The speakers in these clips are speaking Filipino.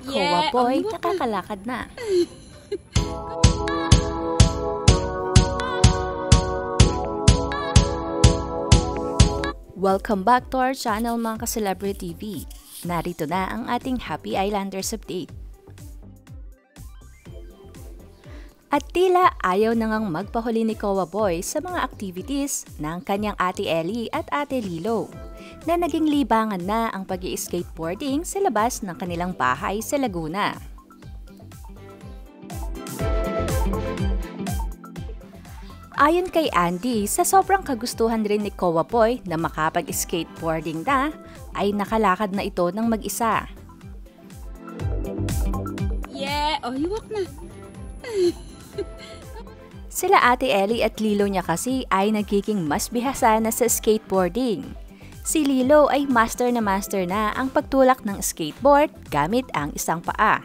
Kowa boy, nakakalakad na. Welcome back to our channel mga ka-Celebrity TV. Narito na ang ating Happy Islanders update. At tila ayaw na ngang magpahuli ni Kowa Boy sa mga activities ng kanyang ate Ellie at ate Lilo na naging libangan na ang pag skateboarding sa labas ng kanilang bahay sa Laguna. Ayon kay Andy, sa sobrang kagustuhan rin ni Kowa Boy na makapag-skateboarding na, ay nakalakad na ito ng mag-isa. Yeah! Oh, hiwak na. Sila Ate Ellie at Lilo niya kasi ay nagiging mas bihasa na sa skateboarding. Si Lilo ay master na master na ang pagtulak ng skateboard gamit ang isang paa.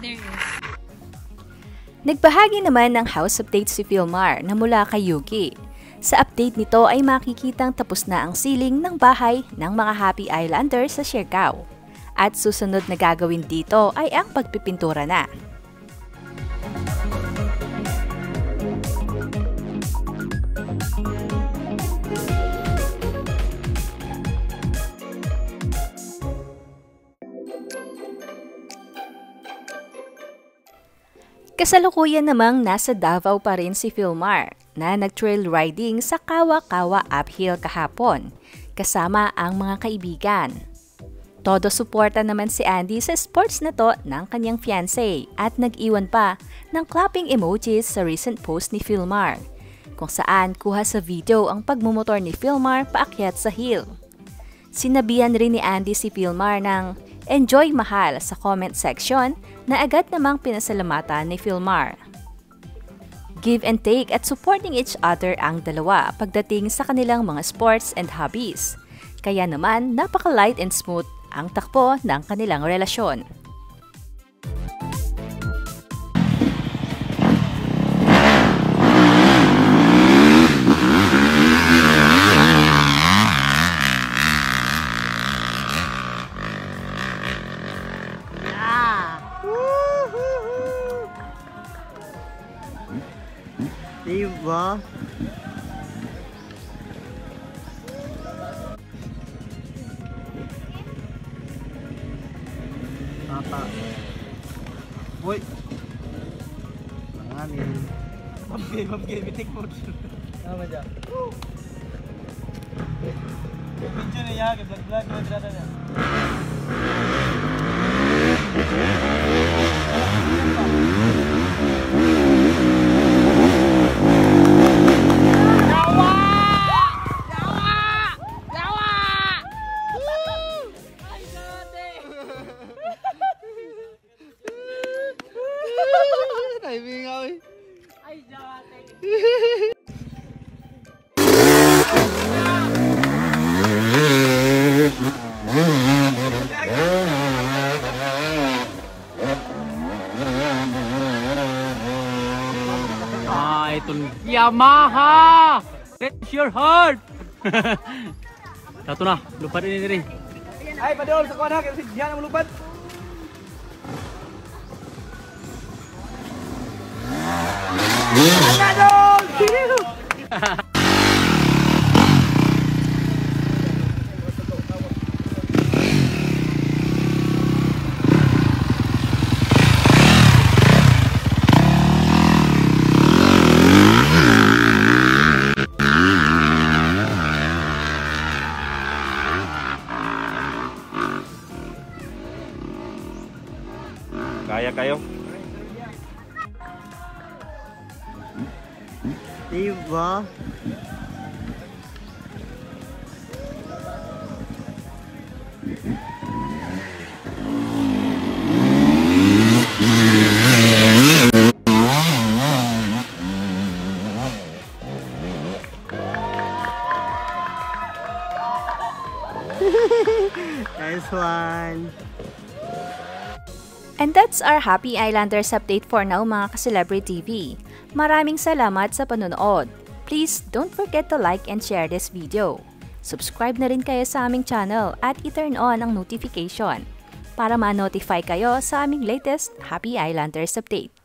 There is. Nagbahagi naman ng house update si Philmar na mula kay Yuki. Sa update nito ay makikitang tapos na ang ceiling ng bahay ng mga Happy Islanders sa Siargao. At susunod na gagawin dito ay ang pagpipintura na. Kasalukuyan namang nasa Davao pa rin si Philmar na nag-trail riding sa Kawa-Kawa Uphill kahapon kasama ang mga kaibigan. Todo suporta naman si Andy sa sports na to ng kanyang fiancé at nag-iwan pa ng clapping emojis sa recent post ni Philmar kung saan kuha sa video ang pagmumotor ni Philmar paakyat sa hill. Sinabihan rin ni Andy si Philmar ng enjoy mahal sa comment section na agad namang pinasalamatan ni Philmar. Give and take at supporting each other ang dalawa pagdating sa kanilang mga sports and hobbies. Kaya naman napaka-light and smooth ang takbo ng kanilang relasyon. Diba? apa Woi. Manganin. Oke, oke, meeting food. Apa aja? Pincu ya, geblak-geblak. Ah, itong Yamaha! Raise your heart! Ito na, lupa rin rin. Ay, padol sa kuwan ha, kasi diyan ang lupad. Kaya kayo? Diba? nice one. And that's our Happy Islanders update for now mga ka-Celebrity TV. Maraming salamat sa panonood. Please don't forget to like and share this video. Subscribe na rin kayo sa aming channel at i-turn on ang notification para ma-notify kayo sa aming latest Happy Islanders update.